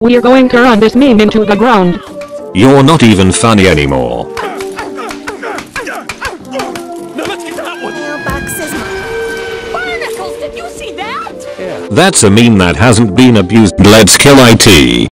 We're going to run this meme into the ground. You're not even funny anymore. That's a meme that hasn't been abused. Let's kill IT.